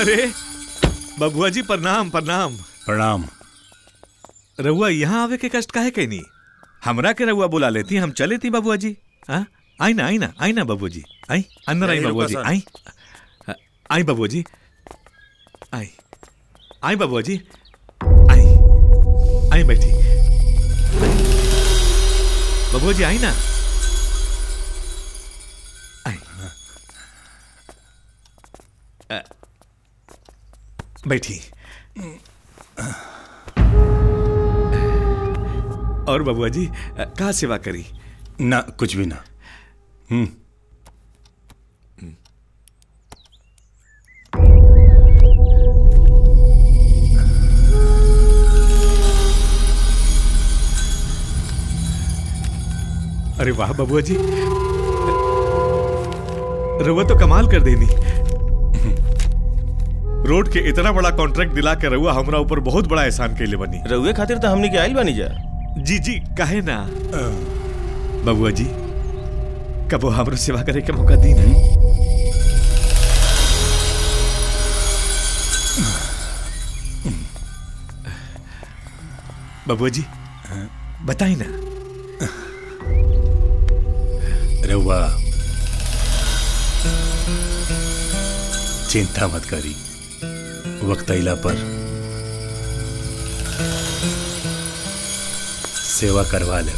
अरे बबुआ जी प्रणाम प्रणाम। प्रणाम। रहुआ यहाँ आवे के कष्ट का है काहे कहनी हमरा के रहुआ बुला लेती हम चले थी बबुआ जी हाँ आई ना आई ना आई ना बबुआ जी आई अंदर आई बबुआ जी आई। आई बबुआ जी आई आई बबुआ जी आई आई बैठी। बबुआ जी आई ना। आई। बैठी। और बबुआ जी कहा सेवा करी? ना कुछ भी ना। हम्म। अरे वाह बबुआ जी रउआ तो कमाल कर देनी रोड के इतना बड़ा कॉन्ट्रैक्ट दिला के रउआ हमरा ऊपर बहुत बड़ा एहसान कैले बनी। रउए खातिर तो हमने के आइल बानी जा। जी जी कहे ना? बबुआ जी कबो हमरो सेवा करे के मौका दी ना बबुआ जी बताई ना। रहुआ चिंता मत करी। वक्त इला पर सेवा करवा ले।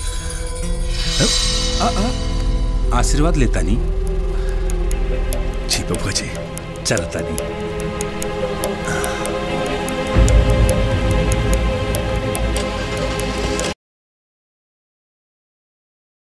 आशीर्वाद लेता नहीं चलता नहीं